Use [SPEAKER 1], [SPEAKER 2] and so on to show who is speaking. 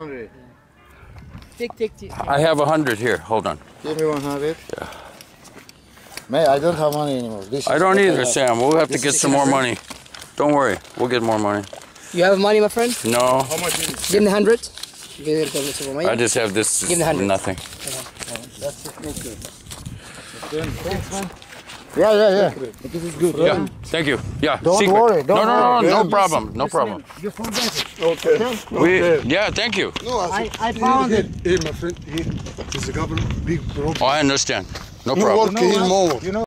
[SPEAKER 1] Hundred.
[SPEAKER 2] Take, take, take.
[SPEAKER 3] I have a hundred here. Hold on.
[SPEAKER 1] Give me one hundred. Yeah. May I don't have money anymore. This
[SPEAKER 3] I don't
[SPEAKER 1] what
[SPEAKER 3] either,
[SPEAKER 1] have.
[SPEAKER 3] Sam. We'll have to get some more money. Don't worry. We'll get more money.
[SPEAKER 2] You have money, my friend?
[SPEAKER 3] No,
[SPEAKER 1] How much is it?
[SPEAKER 2] Give me the hundred. Give it to Mr.
[SPEAKER 3] I just have this.
[SPEAKER 2] Give me the hundred.
[SPEAKER 3] Nothing.
[SPEAKER 1] That's just not good. Then, thanks, man. Yeah, yeah, yeah. This is good.
[SPEAKER 3] Yeah. Thank you. Yeah.
[SPEAKER 1] Don't
[SPEAKER 3] secret.
[SPEAKER 1] worry, don't
[SPEAKER 3] no, no,
[SPEAKER 1] worry.
[SPEAKER 3] no, no,
[SPEAKER 1] Yeah,
[SPEAKER 3] no problem. No problem.
[SPEAKER 1] You forget it.
[SPEAKER 4] Okay.
[SPEAKER 3] We. Yeah. Thank you.
[SPEAKER 4] No, I,
[SPEAKER 2] I, I found it.
[SPEAKER 4] Hey, my friend, here is a couple big problem.
[SPEAKER 3] Oh, I understand. No
[SPEAKER 4] You
[SPEAKER 3] problem.
[SPEAKER 4] work in Momo.
[SPEAKER 1] You know.